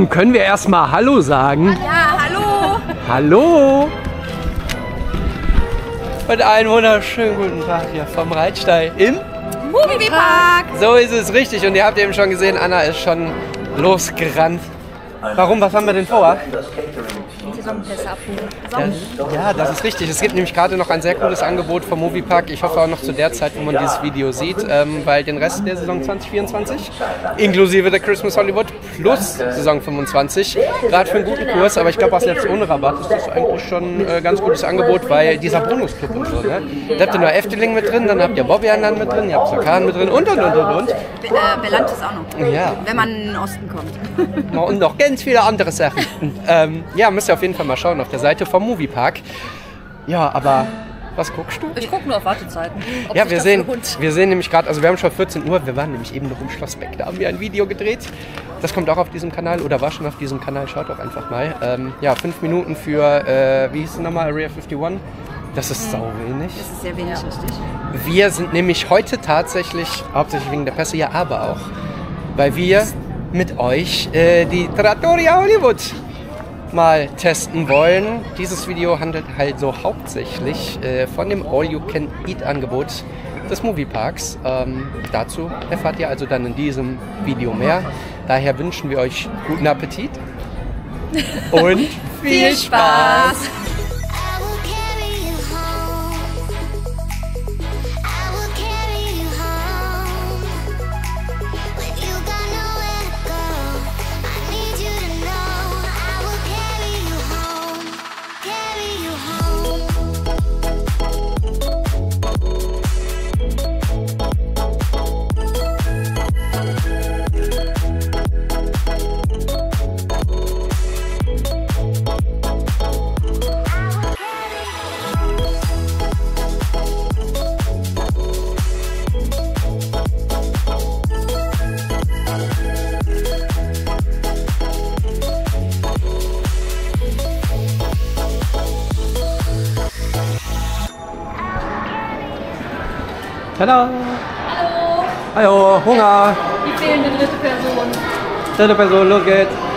Ha, ähm, können wir erstmal Hallo sagen? Ja, hallo! Hallo! Und einen wunderschönen guten Tag hier vom Reitstall im. Moviepark! So ist es richtig. Und ihr habt eben schon gesehen, Anna ist schon losgerannt. Warum? Was haben wir denn vor? Saisonpässe abholen. Das, ja, das ist richtig. Es gibt nämlich gerade noch ein sehr cooles Angebot vom Moviepark. Ich hoffe auch noch zu der Zeit, wo man dieses Video sieht, ähm, weil den Rest der Saison 2024, inklusive der Christmas Hollywood plus Saison 25, gerade für einen guten Kurs, aber ich glaube auch selbst ohne Rabatt ist das eigentlich schon ein äh, ganz gutes Angebot, weil dieser Bonusclub und so, ne? Da habt ihr nur Efteling mit drin, dann habt ihr Bobby dann mit drin, ihr habt Sakan mit drin und und und und und. Be äh, Belantis auch noch. Ja. Wenn man in den Osten kommt. und noch ganz viele andere Sachen. ähm, ja, müsst ihr auf jeden Fall mal schauen auf der Seite vom Moviepark. Ja, aber was guckst du? Ich gucke nur auf Wartezeiten. Ja, wir sehen, wir sehen nämlich gerade, also wir haben schon 14 Uhr, wir waren nämlich eben noch im Schloss Beck, da haben wir ein Video gedreht. Das kommt auch auf diesem Kanal oder war schon auf diesem Kanal, schaut doch einfach mal. Ähm, ja, fünf Minuten für, äh, wie hieß es nochmal, Area 51. Das ist sau wenig. Das ist sehr wenig, richtig. Wir sind nämlich heute tatsächlich, hauptsächlich wegen der Presse, ja, aber auch, weil wir mit euch äh, die Trattoria Hollywood mal testen wollen. Dieses Video handelt halt so hauptsächlich äh, von dem All-You-Can-Eat-Angebot des Movieparks. Ähm, dazu erfahrt ihr also dann in diesem Video mehr. Daher wünschen wir euch guten Appetit und Viel Spaß! Tada! Hallo! Hallo, Hunger! Die fehlende dritte Person. Dritte Person, los geht's!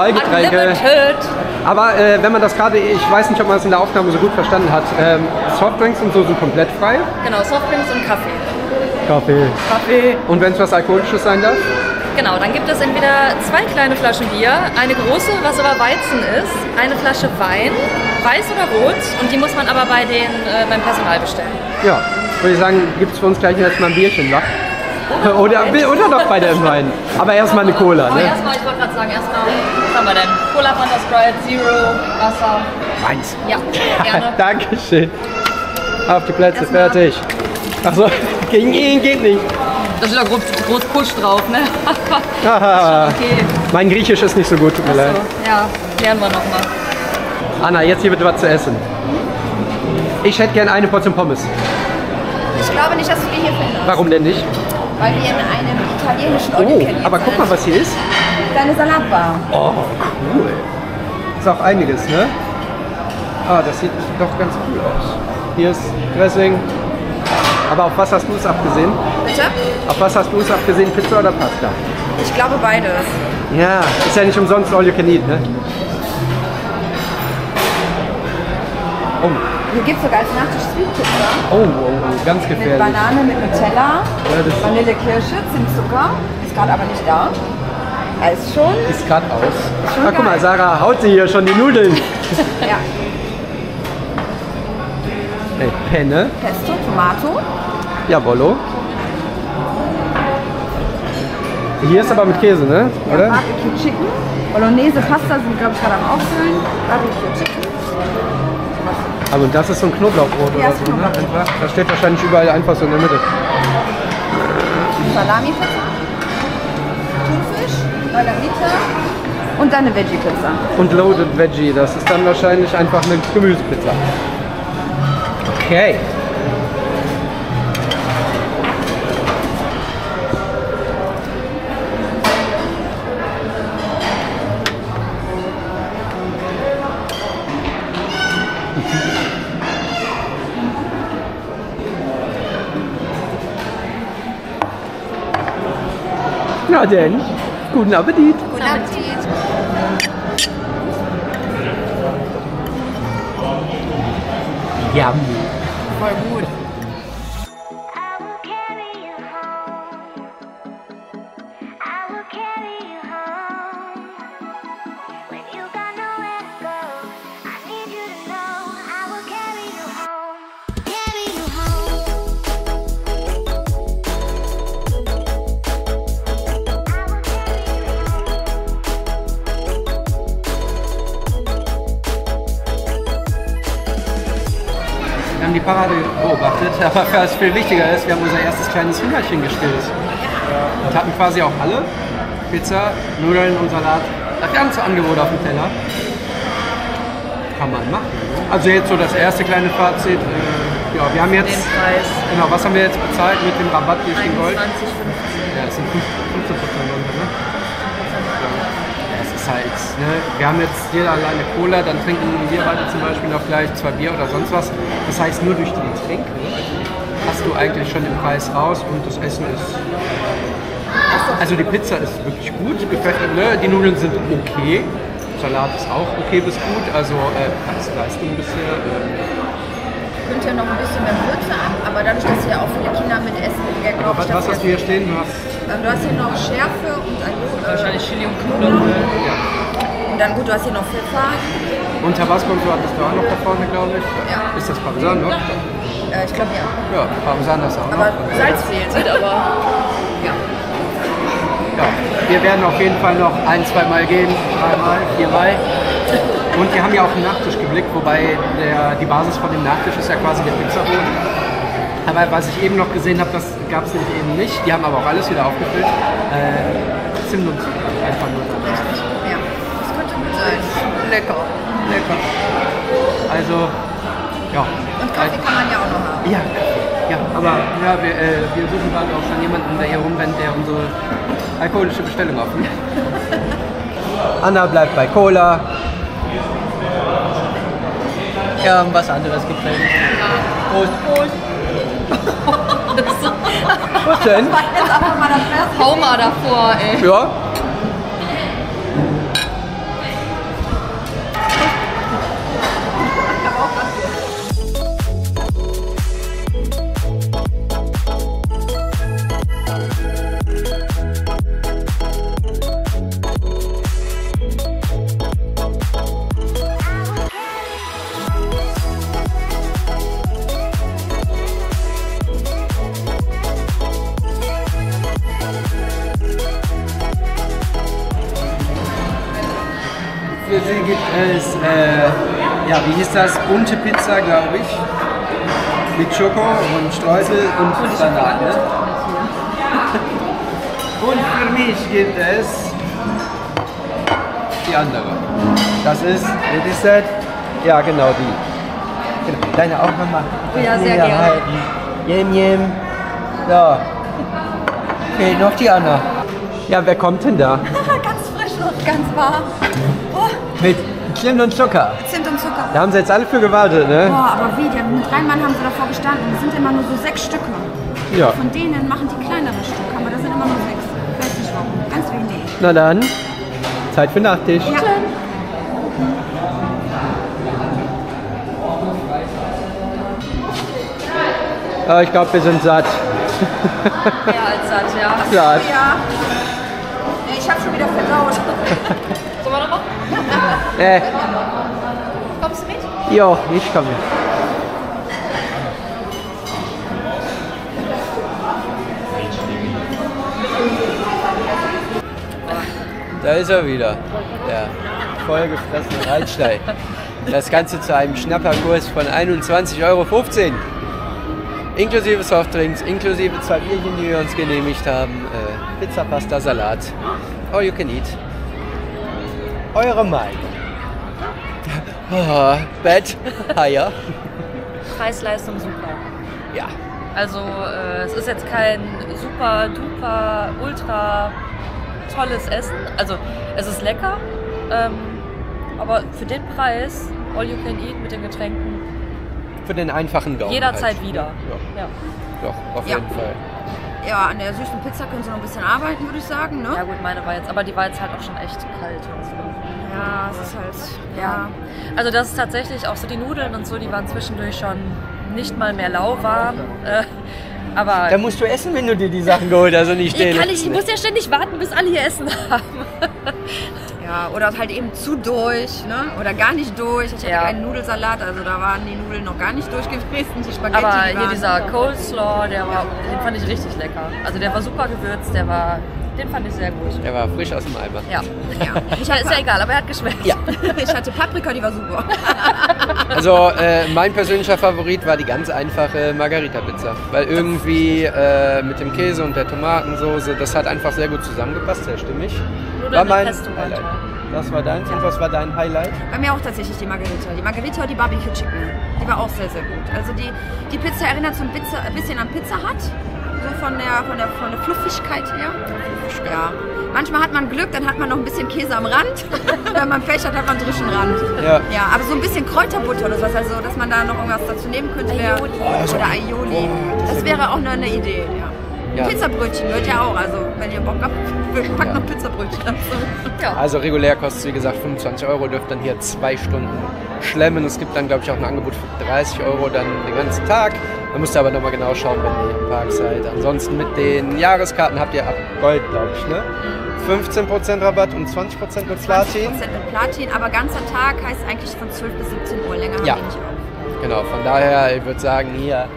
Freigetränke. Unlimited! Aber äh, wenn man das gerade, ich weiß nicht, ob man es in der Aufnahme so gut verstanden hat, ähm, Softdrinks und so sind komplett frei. Genau, Softdrinks und Kaffee. Kaffee. Kaffee. Und wenn es was Alkoholisches sein darf? Genau, dann gibt es entweder zwei kleine Flaschen Bier, eine große, was aber Weizen ist, eine Flasche Wein, weiß oder rot und die muss man aber bei den, äh, beim Personal bestellen. Ja, würde ich sagen, gibt es für uns gleich erstmal ein Bierchen, wa? Oder, oder noch bei dem Wein. Aber erstmal eine Cola, Aber ne? erstmal, ich wollte gerade sagen, erstmal, was haben wir denn? Cola, Fanta Sprite, Zero, Wasser. Meins. Ja, gerne. Dankeschön. Auf die Plätze, Erstmal. fertig. Achso, gegen ihn geht nicht. Da steht da groß, groß Push drauf, ne? Okay. Mein Griechisch ist nicht so gut, tut mir leid. Ja, lernen wir nochmal. Anna, jetzt hier bitte was zu essen. Ich hätte gern eine Portion Pommes. Ich glaube nicht, dass du die hier findest, Warum denn nicht? Weil wir in einem italienischen Oh, All-You-Can-Eat aber guck mal, was hier ist. Deine Salatbar. Oh, cool. Ist auch einiges, ne? Ah, das sieht doch ganz cool aus. Hier ist Dressing. Aber auf was hast du es abgesehen? Bitte? Auf was hast du es abgesehen? Pizza oder Pasta? Ich glaube beides. Ja, ist ja nicht umsonst all you can eat, ne? Oh, Hier gibt es sogar als Nachtisch Sweet Pizza. oh, oh, oh ganz Mit gefährlich. Banane, mit Nutella, Ja, das Vanille, Kirsche, Zimtzucker. Ist gerade aber nicht da. Er ist schon. ist gerade aus. Schon Ah, guck mal. Sarah haut sie hier schon die Nudeln. Ja. Ey, Penne. Pesto, Tomato. Jawollo. Hier ist aber mit Käse, ne? Ja, Oder? Barbecue Chicken. Bolognese, Pasta sind, glaube ich, gerade am Auffüllen. Barbecue Chicken. Also das ist so ein Knoblauchbrot Ja, oder so, ne? Einfach. Das steht wahrscheinlich überall einfach so in der Mitte. Salami-Pizza, Thunfisch, Margarita und dann eine Veggie-Pizza. Und Loaded Veggie, das ist dann wahrscheinlich einfach eine Gemüsepizza. Okay. Na denn, guten Appetit. Guten Appetit. Yum. Voll gut. Wir haben die Parade beobachtet, aber was viel wichtiger ist, wir haben unser erstes kleines Hühnerchen gestillt. Und hatten quasi auch alle Pizza, Nudeln und Salat. Das ganze Angebot auf dem Teller. Kann man machen. ne? Also jetzt so das erste kleine Fazit. Äh, ja, wir haben jetzt, genau, was haben wir jetzt bezahlt mit dem Rabatt durch den Gold? 21,50. Ja, das sind 15 ne? Wir haben jetzt jeder alleine Cola, dann trinken wir beide zum Beispiel noch gleich zwei Bier oder sonst was. Das heißt, nur durch die Getränke hast du eigentlich schon den Preis raus und das Essen ist. Also die Pizza ist wirklich gut, gefällt ne? Die Nudeln sind okay. Salat ist auch okay bis gut, also äh, Preis-Leistung bisher. Äh, Könnte ja noch ein bisschen mehr Würze ab, aber dadurch, dass hier auch viele Kinder mit essen, glaube ich, was, was dass hast du hier stehen? Du hast Ähm, Du hast hier noch Schärfe und, ein, Wahrscheinlich Chili und Knoblauch. äh, und dann gut, du hast hier noch Pfeffer. und Tabasco und so hattest du auch noch da vorne, glaube ich. Ja. Ist das Parmesan, ne? Äh, ich glaube ja. Ja, Parmesan du auch Aber noch. Salz fehlt. aber Ja. Ja, wir werden auf jeden Fall noch ein, zwei Mal gehen, dreimal, viermal. Und wir haben ja auf den Nachtisch geblickt, wobei der, die Basis von dem Nachtisch ist ja quasi der Pizzabrot. Aber was ich eben noch gesehen habe, das gab es nämlich eben nicht. Die haben aber auch alles wieder aufgefüllt. Äh, Zimt und Zucker, einfach nur da. Ja. Das könnte gut sein. Lecker, lecker. Also, ja. Und Kaffee kann man ja auch noch haben. Ja, ja, aber ja, wir, äh, wir suchen gerade auch schon jemanden, der hier rumrennt, der unsere alkoholische Bestellung aufnimmt. Anna bleibt bei Cola. Ja, was anderes gefällt mir. Prost. Was denn? Jetzt einfach mal das hau mal davor, ey. Ja. Wie hieß das? Bunte Pizza, glaube ich. Mit Schoko und Streusel und Salat. Ne? Und für mich gibt es die andere. Das ist, wie ist das? Ja, genau die. Genau. Deine auch nochmal. Ja, sehr gerne. halten. Jem, jem. So. Fehlt noch die Anna. Ja, wer kommt denn da? ganz frisch und ganz warm. Oh, Mit Zimt und Zucker. Zimt und Zucker. Da haben sie jetzt alle für gewartet, ne? Boah, aber wie? Die- Mit drei Mann haben sie davor gestanden. Das sind immer nur so sechs Stücke. Ja. Von denen machen die kleinere Stücke, aber da sind immer nur sechs. Ich weiß nicht warum. Ganz wenig. Na dann, Zeit für Nachtisch. Ja. Aber ich glaube, wir sind satt. Mehr als satt, ja. Satt. Ja. Ich habe schon wieder verdaut. Äh, Kommst du mit? jo, ich komme. Da ist er wieder, der vollgefressene Reitstein. Das Ganze zu einem Schnapperkurs von 21,15 Euro. Inklusive Softdrinks, inklusive zwei Bierchen, die wir uns genehmigt haben. Äh, Pizza, Pasta, Salat. All you can eat. Eure Meinung. Oh, Bett, Haier. Preis-Leistung super. Ja. Also äh, es ist jetzt kein super, duper, ultra tolles Essen. Also es ist lecker, ähm, aber für den Preis, all you can eat mit den Getränken, Für den einfachen Gaumen. jederzeit halt. wieder. Ja, Ja. doch, auf Ja. jeden Fall. Ja, an der süßen Pizza können sie noch ein bisschen arbeiten, würde ich sagen, ne? ja gut, meine war jetzt, aber die war jetzt halt auch schon echt kalt und so. Ja, es ist halt, ja. Also das ist tatsächlich auch so die Nudeln und so, die waren zwischendurch schon nicht mal mehr lauwarm. Äh, aber Da musst du essen, wenn du dir die Sachen geholt hast und nicht ich, den. kann nicht, ich muss ja ständig warten, bis alle hier Essen haben. Ja, oder halt eben zu durch, ne? Oder gar nicht durch. Ich hatte Ja. einen Nudelsalat, also da waren die Nudeln noch gar nicht durch gewesen. Die Spaghetti Aber hier waren dieser. Coleslaw, der war, den fand ich richtig lecker. Also der war super gewürzt, der war, den fand ich sehr gut. Der war frisch aus dem Eimer. Ja. Ja. Ich ist ja egal, aber er hat geschmeckt. Ja. Ich hatte Paprika, die war super. Also äh, mein persönlicher Favorit war die ganz einfache Margarita-Pizza. Weil irgendwie äh, mit dem Käse und der Tomatensoße, das hat einfach sehr gut zusammengepasst, sehr stimmig. Nudeln War mein Pesto Highlight. Das war deins und was war dein Highlight? Bei mir auch tatsächlich die Margarita. Die Margarita und die Barbecue Chicken. Die war auch sehr, sehr gut. Also die, die Pizza erinnert so ein bisschen an Pizza Hut. So von der, von, der, von der Fluffigkeit her. Ja. Manchmal hat man Glück, dann hat man noch ein bisschen Käse am Rand. Wenn man Pech hat, hat man einen frischen Rand. Ja. Ja, aber so ein bisschen Kräuterbutter oder sowas, also dass man da noch irgendwas dazu nehmen könnte. Aioli. Oder Aioli. Das wäre auch noch eine Idee, ja. Pizzabrötchen hört ja auch, also wenn ihr Bock habt, packt noch Pizzabrötchen dazu. Ja. Also regulär kostet es wie gesagt 25 Euro, dürft dann hier zwei Stunden schlemmen. Es gibt dann glaube ich auch ein Angebot für 30 Euro dann den ganzen Tag. Da müsst ihr aber nochmal genau schauen, wenn ihr im Park seid. Ansonsten mit den Jahreskarten habt ihr ab Gold, glaube ich, ne? 15% Rabatt und 20% mit Platin. 20% mit Platin, aber ganzer Tag heißt eigentlich von 12 bis 17 Uhr. Länger Ja. Genau, von daher, ich würde sagen, hier,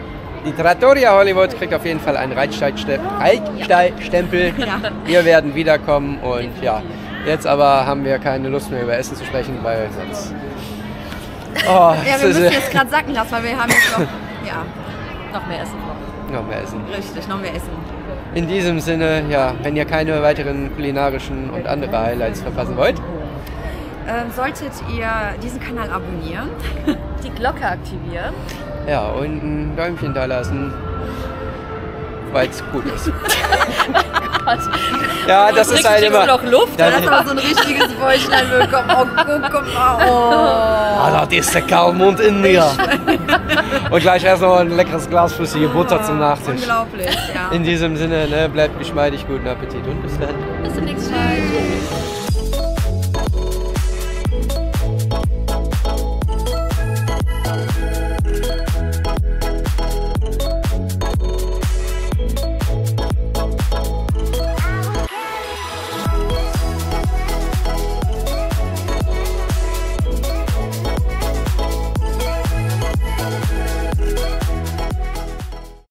die Trattoria Hollywood kriegt auf jeden Fall einen Reitstall-Ste- Reitstall-Stempel. Ja. Wir werden wiederkommen und ja, jetzt aber haben wir keine Lust mehr über Essen zu sprechen, weil sonst... Oh, Ja, wir müssen jetzt gerade sacken lassen, weil wir haben jetzt noch, ja, Noch mehr Essen noch. noch mehr Essen. richtig, noch mehr Essen. In diesem Sinne, ja, wenn ihr keine weiteren kulinarischen und andere Highlights verpassen wollt, Ähm, solltet ihr diesen Kanal abonnieren, Die Glocke aktivieren. Ja, und ein Däumchen da lassen, weil es gut ist. ja, das ist halt du immer... noch Luft? Das- das ist aber so ein richtiges Bäuchlein bekommen. Oh, guck mal. Oh. Ah, das ist der Kaumund in mir. Und gleich erst noch ein leckeres Glas flüssige Butter zum Nachtisch. Unglaublich, ja. In diesem Sinne, ne, bleibt geschmeidig, guten Appetit und bis dann. Bis zum nächsten Mal.